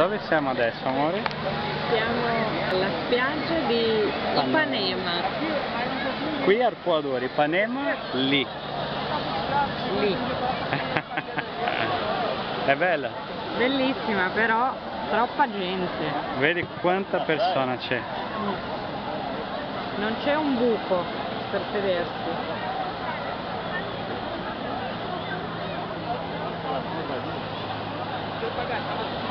Dove siamo adesso, amore? Siamo alla spiaggia di Ipanema. Qui al Ecuador, Ipanema, lì. Lì. È bella? Bellissima, però troppa gente. Vedi quanta persona c'è? Non c'è un buco per sedersi. Pagare.